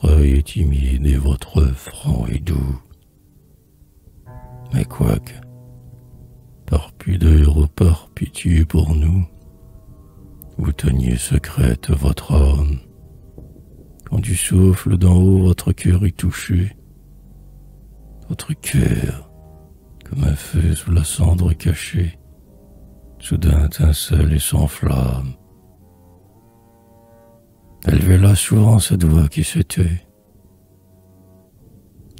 soyez timide et votre franc et doux. Mais quoique, par pudeur ou par pitié pour nous, vous teniez secrète votre âme, quand du souffle d'en haut votre cœur est touché, votre cœur, comme un feu sous la cendre cachée, soudain étincelle et s'enflamme. Élevez là souvent cette voix qui se tait.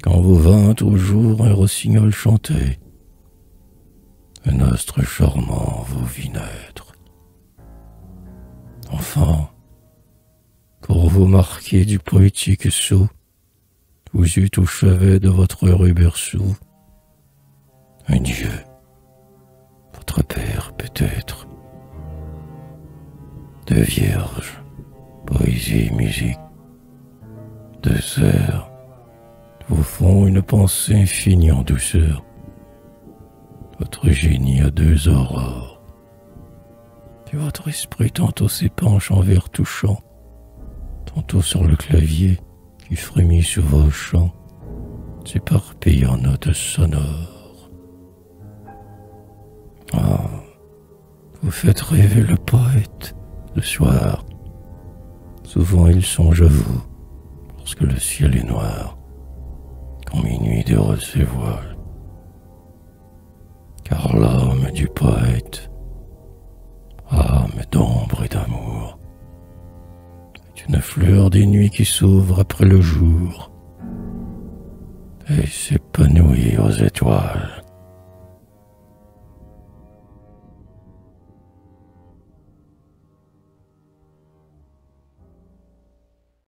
Quand vous vint au jour un rossignol chantait, un astre charmant vous vit naître. Enfin, pour vous marquer du poétique saut, vous eûtes au chevet de votre heureux berceau un Dieu, votre Père peut-être, de vierges, poésie, musique, de sœurs, vous font une pensée infinie en douceur. Votre génie a deux aurores, et votre esprit tantôt s'épanche en vers touchant, tantôt sur le clavier qui frémit sous vos chants, s'éparpille en notes sonores. Ah, vous faites rêver le poète le soir. Souvent il songe à vous lorsque le ciel est noir, quand minuit déroule ses voiles. Car l'âme du poète, âme d'ombre et d'amour, est une fleur des nuits qui s'ouvre après le jour et s'épanouit aux étoiles.